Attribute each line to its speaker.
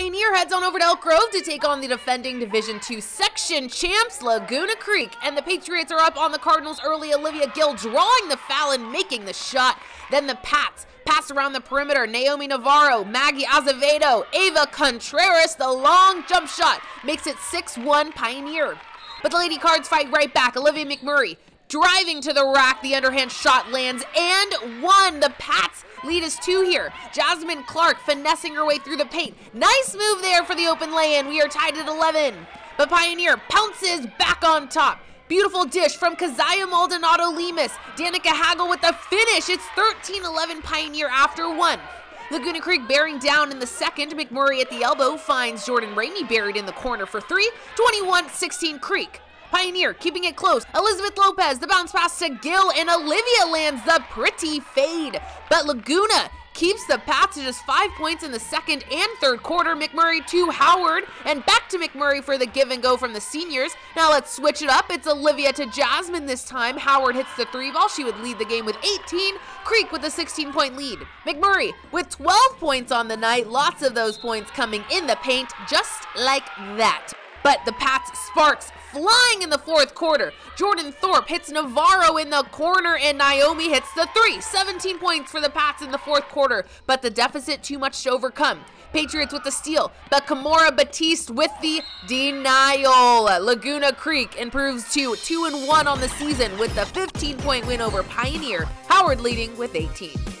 Speaker 1: Pioneer heads on over to Elk Grove to take on the defending Division II section champs Laguna Creek. And the Patriots are up on the Cardinals early. Olivia Gill drawing the foul and making the shot. Then the Pats pass around the perimeter. Naomi Navarro, Maggie Azevedo, Ava Contreras, the long jump shot makes it 6-1 Pioneer. But the Lady Cards fight right back. Aliviyah McMurray driving to the rack. The underhand shot lands and one. The Pats lead is two here. Jasmine Clark finessing her way through the paint. Nice move there for the open lay-in. We are tied at 11. But Pioneer pounces back on top. Beautiful dish from Keziah Maldonado Lemus. Danica Hagle with the finish. It's 13-11 Pioneer after one. Laguna Creek bearing down in the second. McMurray at the elbow finds Jordan Ramey buried in the corner for three. 21-16 Creek. Pioneer keeping it close. Elizabeth Lopez, the bounce pass to Gill, and Olivia lands the pretty fade. But Laguna keeps the Pats to just five points in the second and third quarter. McMurray to Howard, and back to McMurray for the give and go from the seniors. Now let's switch it up. It's Aliviyah to Jasmine this time. Howard hits the three ball. She would lead the game with 18. Creek with a 16 point lead. McMurray with 12 points on the night. Lots of those points coming in the paint, just like that. But the Pats sparks flying in the fourth quarter. Jordan Thorpe hits Navarro in the corner, and Naomi hits the three. 17 points for the Pats in the fourth quarter, but the deficit too much to overcome. Patriots with the steal, but Kimora Batiste with the denial. Laguna Creek improves to 2 and 1 on the season with the 15 point win over Pioneer. Howard leading with 18.